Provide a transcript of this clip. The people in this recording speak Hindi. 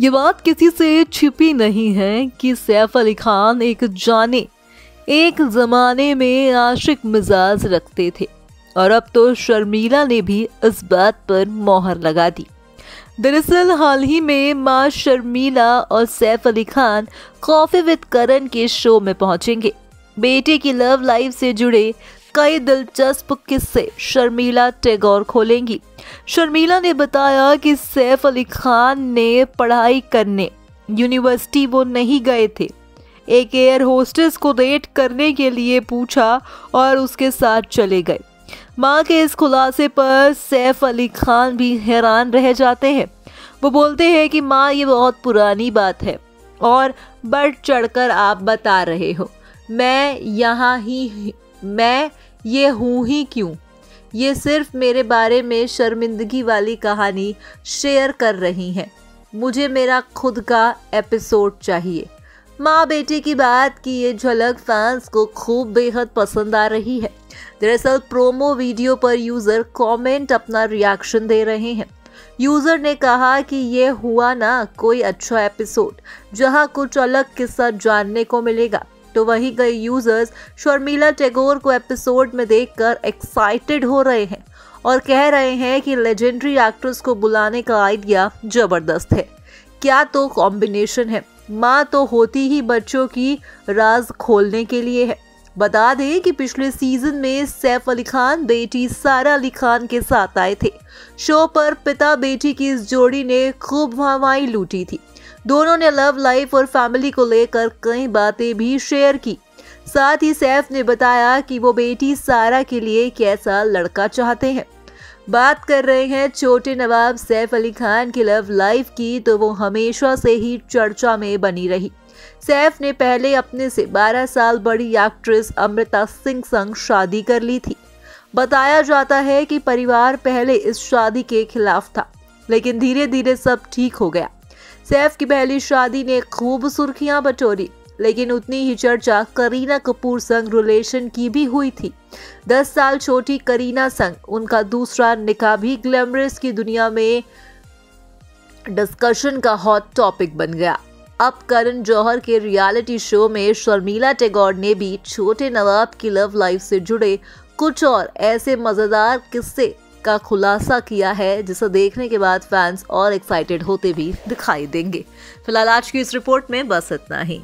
ये बात किसी से छिपी नहीं है कि सैफ अली खान एक जाने, एक जमाने में आशिक मिजाज रखते थे। और अब तो शर्मिला ने भी इस बात पर मोहर लगा दी। दरअसल हाल ही में माँ शर्मिला और सैफ अली खान कॉफ़ी विद करण के शो में पहुँचेंगे। बेटे की लव लाइफ से जुड़े कई दिलचस्प किस्से शर्मिला टैगोर खोलेंगी। शर्मिला ने बताया कि सैफ अली खान ने पढ़ाई करने, यूनिवर्सिटी वो नहीं गए थे। एक एयर होस्टेस को डेट करने के लिए पूछा और उसके साथ चले गए। माँ के इस खुलासे पर सैफ अली खान भी हैरान रह जाते हैं। वो बोलते हैं कि, माँ, ये बहुत पुरानी बात है और बढ़ चढ़कर आप बता रहे हो। मैं यहाँ ही, मैं ये हूँ ही क्यों? ये सिर्फ़ मेरे बारे में शर्मिंदगी वाली कहानी शेयर कर रही हैं। मुझे मेरा खुद का एपिसोड चाहिए। माँ बेटे की बात की ये झलक फैंस को खूब बेहद पसंद आ रही है। दरअसल प्रोमो वीडियो पर यूज़र कमेंट अपना रिएक्शन दे रहे हैं। यूज़र ने कहा कि ये हुआ ना कोई अच्छा एपिसोड जहाँ कुछ अलग किस्सा जानने को मिलेगा। तो वहीं कई यूज़र्स शर्मिला टैगोर को एपिसोड में देखकर एक्साइटेड हो रहे हैं और कह रहे हैं कि लेजेंडरी एक्ट्रेस को बुलाने का आइडिया ज़बरदस्त है। क्या तो कॉम्बिनेशन है। माँ तो होती ही बच्चों की राज खोलने के लिए है। बता दें कि पिछले सीज़न में सैफ अली खान, बेटी सारा अली खान के साथ आए थे। शो पर पिता बेटी की इस जोड़ी ने खूब हवाई लूटी थी। दोनों ने लव लाइफ और फैमिली को लेकर कई बातें भी शेयर की। साथ ही सैफ ने बताया कि वो बेटी सारा के लिए कैसा लड़का चाहते हैं। बात कर रहे हैं छोटे नवाब सैफ अली खान की लव लाइफ की तो वो हमेशा से ही चर्चा में बनी रही। सैफ ने पहले अपने से 12 साल बड़ी एक्ट्रेस अमृता सिंह संग शादी कर ली थी। बताया जाता है कि परिवार पहले इस शादी के खिलाफ था, लेकिन धीरे धीरे सब ठीक हो गया। सैफ की पहली शादी ने खूब सुर्खियाँ बटोरी, लेकिन उतनी ही चर्चा करीना कपूर संग रिलेशन की भी हुई थी। दस साल छोटी करीना संग, उनका दूसरा निकाह भी ग्लैमरस की दुनिया में डिस्कशन का हॉट टॉपिक बन गया। अब करण जौहर के रियलिटी शो में शर्मिला टैगोर ने भी छोटे नवाब की लव लाइफ से जुड़े कुछ और ऐसे मज़ेदार किस्से का खुलासा किया है, जिसे देखने के बाद फैंस और एक्साइटेड होते भी दिखाई देंगे। फ़िलहाल आज की इस रिपोर्ट में बस इतना ही।